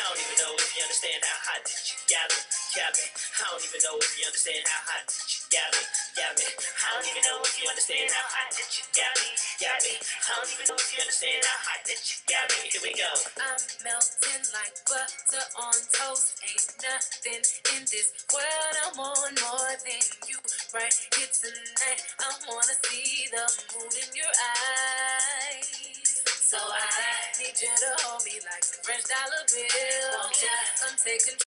I don't even know if you understand how hot that you got me, got me. I don't even know if you understand how hot that you got me, got me. I don't even know if you understand how hot that you got me, got me. I don't even know if you understand how hot that you got me. Here we go. I'm melting like butter on toast. Ain't nothing in this world I want more than you. Right here tonight, I wanna see the moon in your eyes. Need you to hold me like a French dollar bill. Won't ya? Come take control.